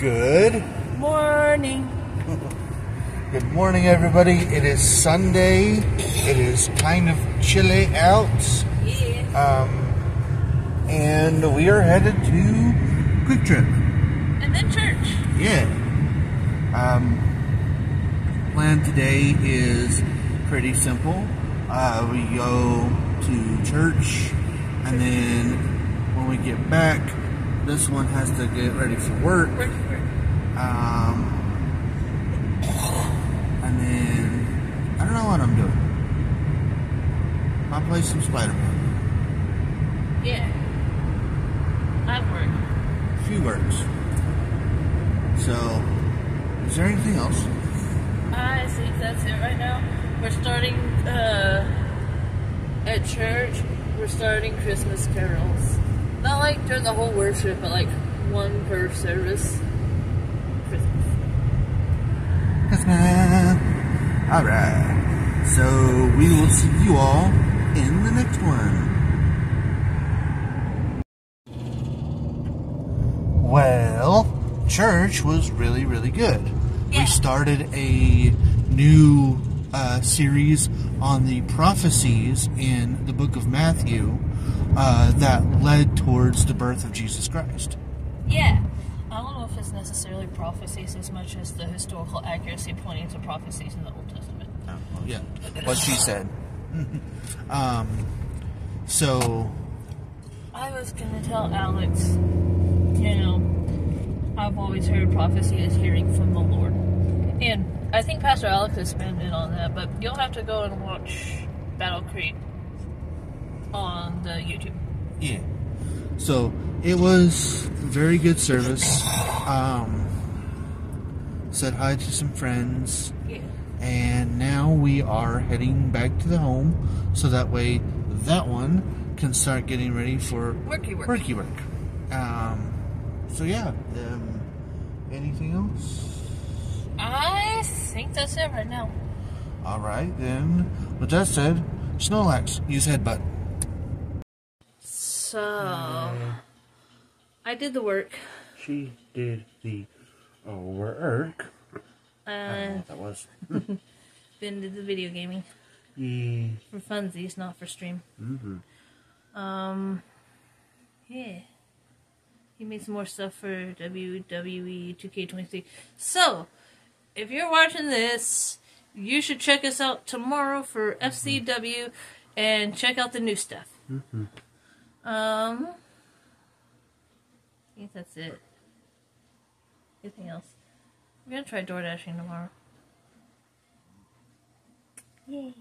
Good Morning. Good morning, everybody. It is Sunday. It is kind of chilly out, Yeah. um, and we are headed to QuikTrip. And then church. Yeah. Um, plan today is pretty simple. Uh, we go to church, and then when we get back, this one has to get ready for work. Um, and then I don't know what I'm doing. I'll play some Spider-Man. Yeah. I work. A few words. So, is there anything else? I think that's it right now. We're starting uh, at church. We're starting Christmas carols. Not like during the whole worship, but like one per service. Christmas. All right. So we will see you all in the next one. Well, church was really, really good. Yeah. We started a new uh, series on the prophecies in the book of Matthew uh, that led towards the birth of Jesus Christ. Yeah. I don't know if it's necessarily prophecies as much as the historical accuracy pointing to prophecies in the Old Testament. Oh, well, yeah, what she said. um, so I was gonna tell Alex, you know, I've always heard prophecy is hearing from the Lord. And I think Pastor Alex has been in on that, but you'll have to go and watch Battle Creek on the YouTube. Yeah. So it was very good service. Um, said hi to some friends, Yeah. and now we are heading back to the home so that way that one can start getting ready for Worky work. worky work. Um, so yeah. Um, anything else? I think that's it right now. All right then. With that said, Snorlax, use headbutt. So, I did the work. She did the work. Uh, that was. Ben did the video gaming Yeah. for funsies, not for stream. Mm-hmm. Um, yeah. He made some more stuff for WWE 2K23. So, if you're watching this, you should check us out tomorrow for FCW and check out the new stuff. Mm-hmm. Um, I think that's it. Anything else? I'm gonna try door dashing tomorrow. Yay.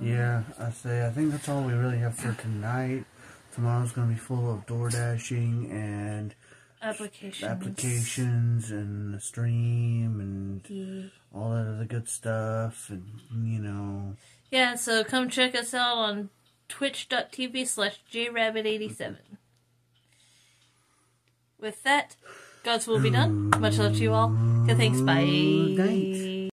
Yeah, I say I think that's all we really have for tonight. Tomorrow's gonna be full of door dashing and Applications. applications and the stream and Yeah. all that other good stuff and you know Yeah, so come check us out on twitch.tv slash jrabbit87. With that, God's will be done. Much love to you all. Thanks. Bye. Thanks.